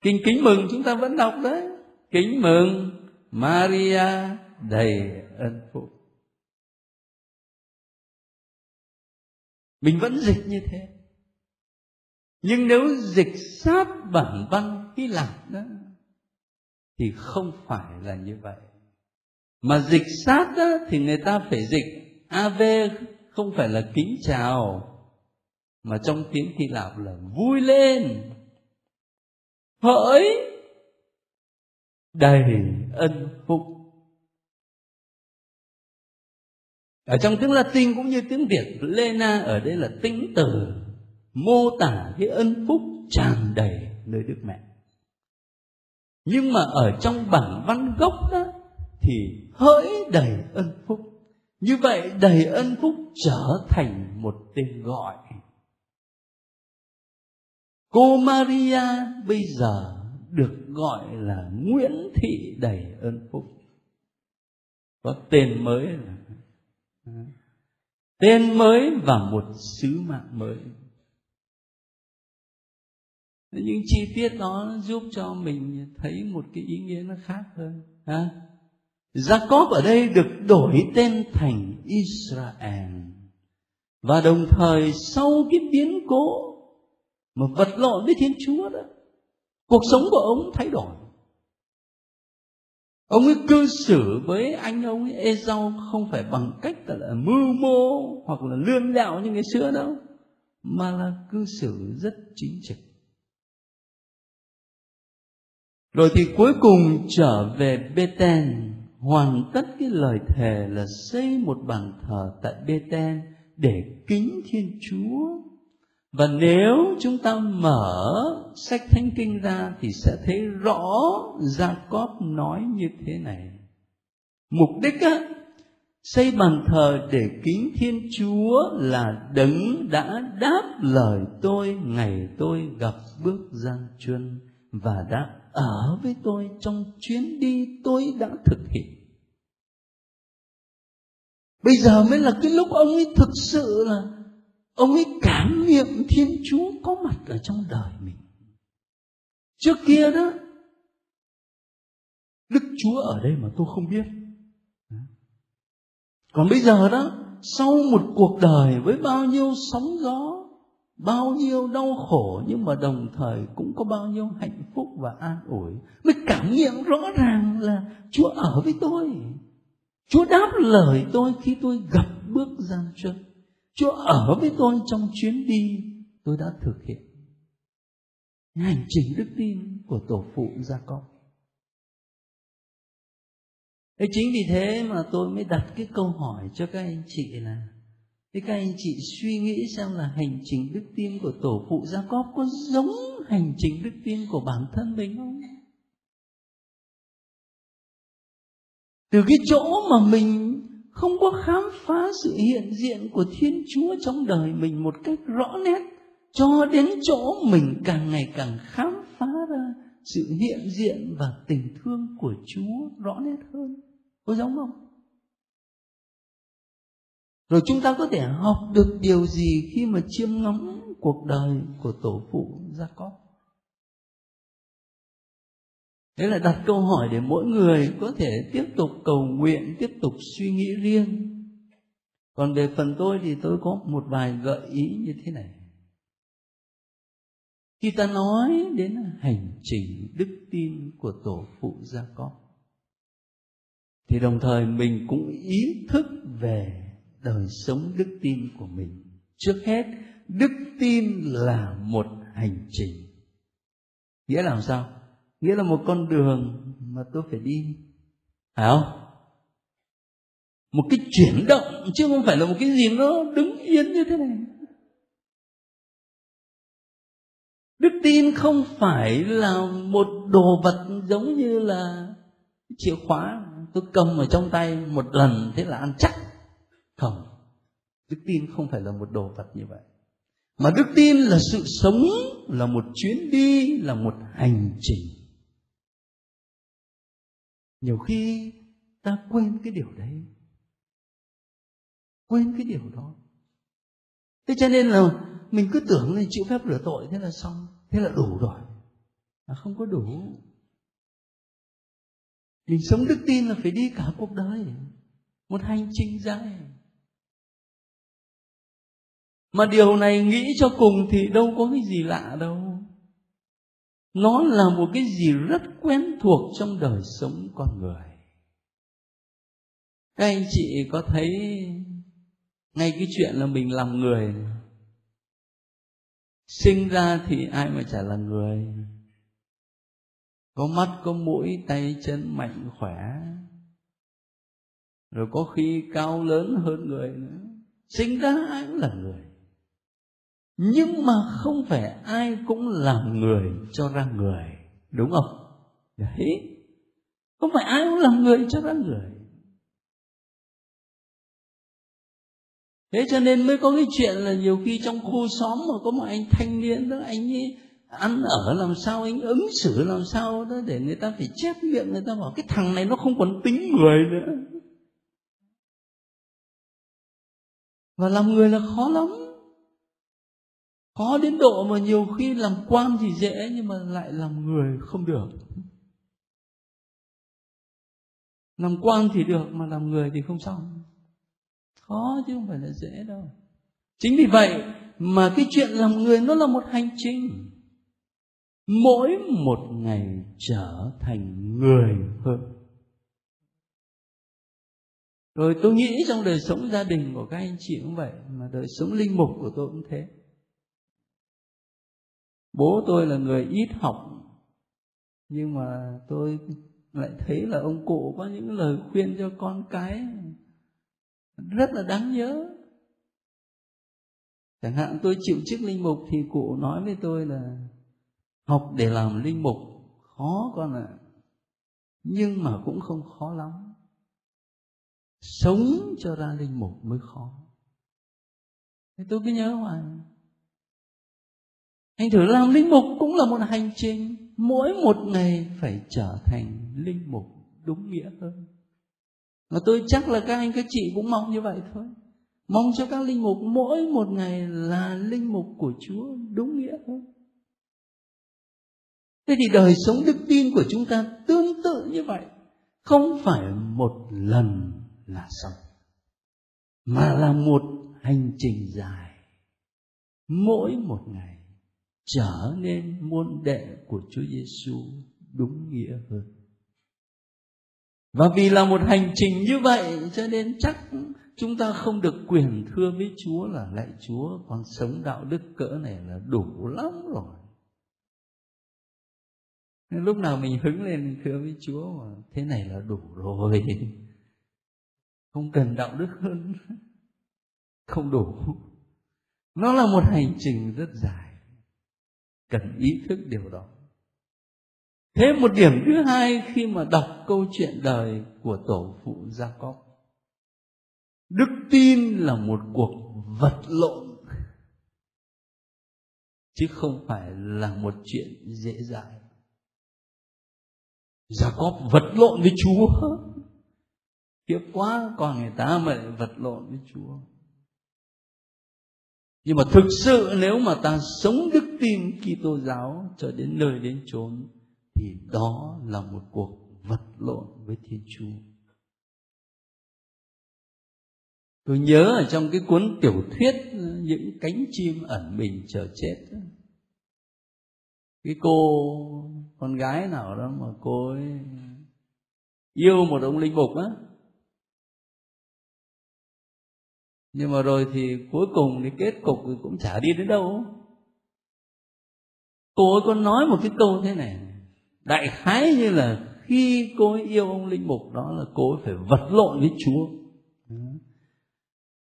kinh kính mừng chúng ta vẫn đọc đấy. Kính mừng Maria đầy ân phúc mình vẫn dịch như thế. Nhưng nếu dịch sát bản văn hy lạp đó thì không phải là như vậy. Mà dịch sát đó, thì người ta phải dịch av không phải là kính chào mà trong tiếng hy lạp là vui lên hỡi! Đầy ân phúc. Ở trong tiếng Latin cũng như tiếng Việt, Lena ở đây là tính từ mô tả cái ân phúc tràn đầy nơi Đức Mẹ. Nhưng mà ở trong bản văn gốc đó thì hỡi đầy ân phúc. Như vậy đầy ân phúc trở thành một tên gọi cô Maria bây giờ được gọi là Nguyễn Thị đầy ơn phúc. Có tên mới là tên mới và một sứ mạng mới. Những chi tiết đó giúp cho mình thấy một cái ý nghĩa nó khác hơn, ha? Jacob ở đây được đổi tên thành Israel. Và đồng thời sau cái biến cố mà vật lộn với Thiên Chúa đó, cuộc sống của ông thay đổi. Ông ấy cư xử với anh ông ấy, Esau không phải bằng cách là mưu mô hoặc là lươn lẹo như ngày xưa đâu, mà là cư xử rất chính trực. Rồi thì cuối cùng trở về Bethel hoàn tất cái lời thề là xây một bàn thờ tại Bethel để kính Thiên Chúa và nếu chúng ta mở sách thánh kinh ra thì sẽ thấy rõ Jacob nói như thế này. Mục đích á, xây bàn thờ để kính thiên chúa là đấng đã đáp lời tôi ngày tôi gặp bước gian chuyên và đã ở với tôi trong chuyến đi tôi đã thực hiện. Bây giờ mới là cái lúc ông ấy thực sự là ông ấy cảm nghiệm thiên chúa có mặt ở trong đời mình. Trước kia đó, đức chúa ở đây mà tôi không biết. Còn bây giờ đó, sau một cuộc đời với bao nhiêu sóng gió, bao nhiêu đau khổ, nhưng mà đồng thời cũng có bao nhiêu hạnh phúc và an ủi, mới cảm nghiệm rõ ràng là chúa ở với tôi. Chúa đáp lời tôi khi tôi gặp bước gian truân Chúa ở với tôi trong chuyến đi tôi đã thực hiện hành trình đức tin của tổ phụ gia con Thế chính vì thế mà tôi mới đặt cái câu hỏi cho các anh chị là, Thế các anh chị suy nghĩ xem là hành trình đức tin của tổ phụ Gia Cóp có giống hành trình đức tin của bản thân mình không? Từ cái chỗ mà mình không có khám phá sự hiện diện của thiên chúa trong đời mình một cách rõ nét, cho đến chỗ mình càng ngày càng khám phá ra sự hiện diện và tình thương của chúa rõ nét hơn. Có giống không? Rồi chúng ta có thể học được điều gì khi mà chiêm ngắm cuộc đời của tổ phụ gia Thế là đặt câu hỏi để mỗi người có thể tiếp tục cầu nguyện, tiếp tục suy nghĩ riêng. Còn về phần tôi thì tôi có một vài gợi ý như thế này. khi ta nói đến hành trình đức tin của tổ phụ gia có thì đồng thời mình cũng ý thức về đời sống đức tin của mình trước hết đức tin là một hành trình nghĩa là làm sao nghĩa là một con đường mà tôi phải đi. Phải không? Một cái chuyển động, chứ không phải là một cái gì nó đứng yên như thế này. Đức tin không phải là một đồ vật giống như là chìa khóa tôi cầm ở trong tay một lần thế là ăn chắc. Không, đức tin không phải là một đồ vật như vậy. Mà đức tin là sự sống, là một chuyến đi, là một hành trình nhiều khi ta quên cái điều đấy. Quên cái điều đó. Thế cho nên là mình cứ tưởng là chịu phép rửa tội thế là xong, thế là đủ rồi. Mà không có đủ. Mình sống đức tin là phải đi cả cuộc đời, một hành trình dài. Mà điều này nghĩ cho cùng thì đâu có cái gì lạ đâu nó là một cái gì rất quen thuộc trong đời sống con người. Các anh chị có thấy ngay cái chuyện là mình làm người, sinh ra thì ai mà chả là người. Có mắt, có mũi, tay, chân, mạnh, khỏe. Rồi có khi cao lớn hơn người nữa. Sinh ra ai cũng là người nhưng mà không phải ai cũng làm người cho ra người, đúng không? Đấy. Không phải ai cũng làm người cho ra người. Thế cho nên mới có cái chuyện là nhiều khi trong khu xóm mà có một anh thanh niên đó, anh ấy ăn ở làm sao, anh ứng xử làm sao đó để người ta phải chép miệng, người ta bảo cái thằng này nó không còn tính người nữa. Và làm người là khó lắm khó đến độ mà nhiều khi làm quan thì dễ nhưng mà lại làm người không được. Làm quan thì được mà làm người thì không xong. Khó chứ không phải là dễ đâu. Chính vì vậy mà cái chuyện làm người nó là một hành trình. Mỗi một ngày trở thành người hơn. Rồi tôi nghĩ trong đời sống gia đình của các anh chị cũng vậy, mà đời sống linh mục của tôi cũng thế bố tôi là người ít học, nhưng mà tôi lại thấy là ông cụ có những lời khuyên cho con cái rất là đáng nhớ. Chẳng hạn tôi chịu chức linh mục thì cụ nói với tôi là, học để làm linh mục khó con ạ à. nhưng mà cũng không khó lắm. Sống cho ra linh mục mới khó. Thế tôi cứ nhớ hoài anh thử làm linh mục cũng là một hành trình. Mỗi một ngày phải trở thành linh mục đúng nghĩa hơn. Và tôi chắc là các anh các chị cũng mong như vậy thôi. Mong cho các linh mục mỗi một ngày là linh mục của chúa đúng nghĩa hơn. Thế thì đời sống đức tin của chúng ta tương tự như vậy. Không phải một lần là xong, mà là một hành trình dài. Mỗi một ngày trở nên môn đệ của Chúa Giêsu đúng nghĩa hơn. Và vì là một hành trình như vậy, cho nên chắc chúng ta không được quyền thưa với Chúa là lạy Chúa còn sống đạo đức cỡ này là đủ lắm rồi. Nên lúc nào mình hứng lên thưa với Chúa mà thế này là đủ rồi. Không cần đạo đức hơn. Không đủ. Nó là một hành trình rất dài cần ý thức điều đó. Thế một điểm thứ hai khi mà đọc câu chuyện đời của tổ phụ gia cóp đức tin là một cuộc vật lộn, chứ không phải là một chuyện dễ dàng gia cóp vật lộn với chúa. Tiếc quá còn người ta mà lại vật lộn với chúa. Nhưng mà thực sự nếu mà ta sống đức tin Kitô giáo cho đến nơi đến chốn, thì đó là một cuộc vật lộn với Thiên Chúa. Tôi nhớ ở trong cái cuốn tiểu thuyết, những cánh chim ẩn mình chờ chết, cái cô con gái nào đó mà cô ấy yêu một ông linh mục á nhưng mà rồi thì cuối cùng thì kết cục thì cũng chả đi đến đâu cô ấy có nói một cái câu thế này, đại khái như là khi cô ấy yêu ông linh mục, đó là cô ấy phải vật lộn với chúa.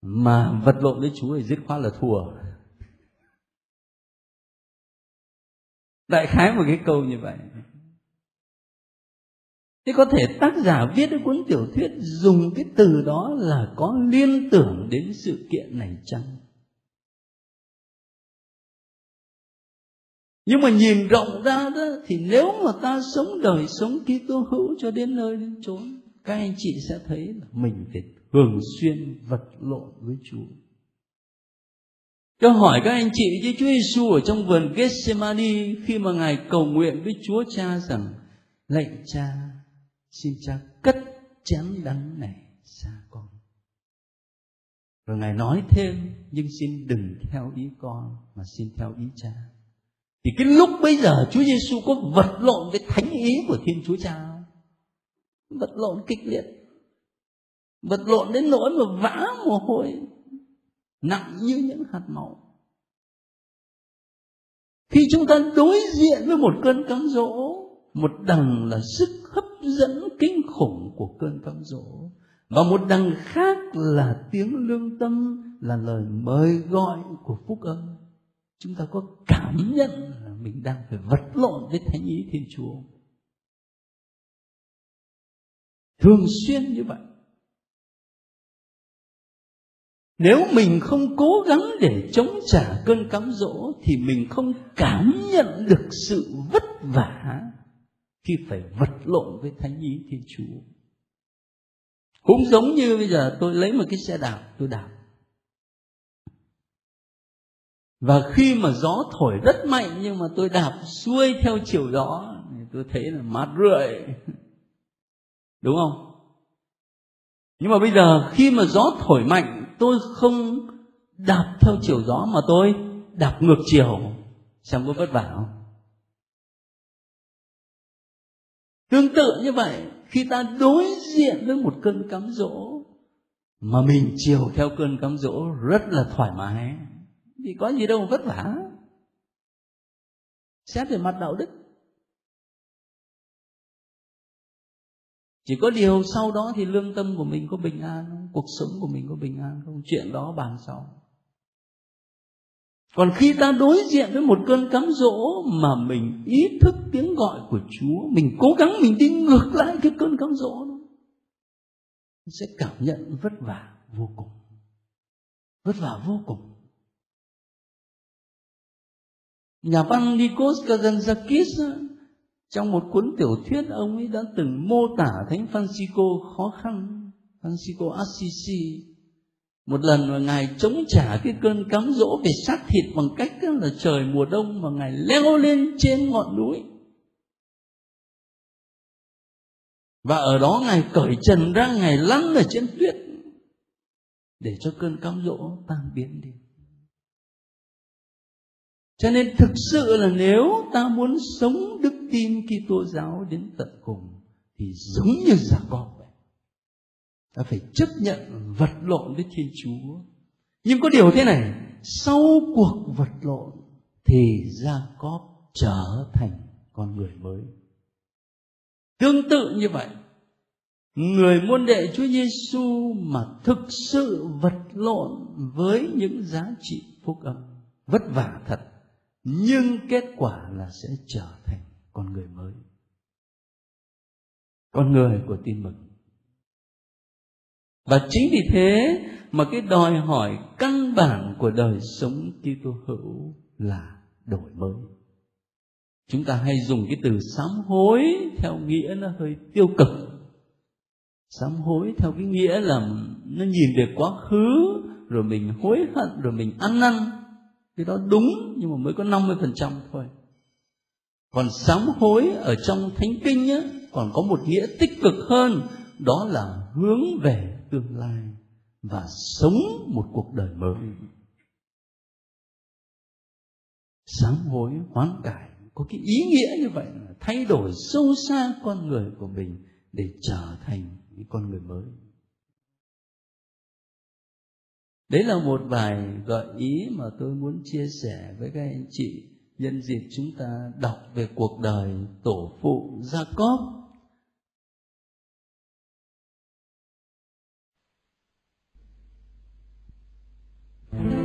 Mà vật lộn với chúa thì dứt khoát là thua. Đại khái một cái câu như vậy. Thế có thể tác giả viết cái cuốn tiểu thuyết dùng cái từ đó là có liên tưởng đến sự kiện này chăng? Nhưng mà nhìn rộng ra đó, thì nếu mà ta sống đời sống Kitô hữu cho đến nơi đến chốn, các anh chị sẽ thấy là mình phải thường xuyên vật lộn với Chúa. Cho hỏi các anh chị với Chúa Giêsu ở trong vườn Gethsemane khi mà Ngài cầu nguyện với Chúa Cha rằng, lạy Cha, xin Cha cất chén đắng này xa con. Rồi Ngài nói thêm, nhưng xin đừng theo ý con, mà xin theo ý Cha thì cái lúc bây giờ Chúa Giêsu có vật lộn với thánh ý của Thiên Chúa Cha không? Vật lộn kịch liệt. Vật lộn đến nỗi mà vã mồ hôi nặng như những hạt máu. Khi chúng ta đối diện với một cơn cám dỗ, một đằng là sức hấp dẫn kinh khủng của cơn cám dỗ, và một đằng khác là tiếng lương tâm, là lời mời gọi của phúc âm chúng ta có cảm nhận là mình đang phải vật lộn với thánh ý thiên chúa. Thường xuyên như vậy. Nếu mình không cố gắng để chống trả cơn cám dỗ thì mình không cảm nhận được sự vất vả khi phải vật lộn với thánh ý thiên chúa. Cũng giống như bây giờ tôi lấy một cái xe đạp, tôi đạp và khi mà gió thổi rất mạnh nhưng mà tôi đạp xuôi theo chiều gió, thì tôi thấy là mát rượi. Đúng không? Nhưng mà bây giờ khi mà gió thổi mạnh, tôi không đạp theo chiều gió mà tôi đạp ngược chiều. Xem có vất vả không? Tương tự như vậy, khi ta đối diện với một cơn cám dỗ mà mình chiều theo cơn cám dỗ rất là thoải mái vì có gì đâu mà vất vả. Xét về mặt đạo đức. Chỉ có điều sau đó thì lương tâm của mình có bình an không? Cuộc sống của mình có bình an không? Chuyện đó bàn sau. Còn khi ta đối diện với một cơn cám dỗ mà mình ý thức tiếng gọi của Chúa, mình cố gắng mình đi ngược lại cái cơn cám dỗ đó, sẽ cảm nhận vất vả vô cùng. Vất vả vô cùng. Nhà văn Nikos Kazantzakis trong một cuốn tiểu thuyết, ông ấy đã từng mô tả thánh Francisco khó khăn, Francisco Assisi. Một lần mà ngài chống trả cái cơn cám dỗ về xác thịt bằng cách là trời mùa đông mà ngài leo lên trên ngọn núi. Và ở đó ngài cởi trần ra, ngài lăn ở trên tuyết để cho cơn cám dỗ tan biến đi cho nên thực sự là nếu ta muốn sống đức tin Kitô giáo đến tận cùng, thì giống như giả con vậy. Ta phải chấp nhận vật lộn với thiên chúa. Nhưng có điều thế này, sau cuộc vật lộn, thì gia cóp trở thành con người mới. Tương tự như vậy, người môn đệ Chúa Giêsu mà thực sự vật lộn với những giá trị phúc âm, vất vả thật nhưng kết quả là sẽ trở thành con người mới con người của tin mừng và chính vì thế mà cái đòi hỏi căn bản của đời sống Kitô hữu là đổi mới. Chúng ta hay dùng cái từ sám hối theo nghĩa nó hơi tiêu cực. Sám hối theo cái nghĩa là nó nhìn về quá khứ, rồi mình hối hận, rồi mình ăn năn cái đó đúng nhưng mà mới có 50% thôi. Còn sám hối ở trong thánh kinh á, còn có một nghĩa tích cực hơn đó là hướng về tương lai và sống một cuộc đời mới. Sám hối hoán cải có cái ý nghĩa như vậy là thay đổi sâu xa con người của mình để trở thành những con người mới đấy là một vài gợi ý mà tôi muốn chia sẻ với các anh chị nhân dịp chúng ta đọc về cuộc đời tổ phụ gia cóp you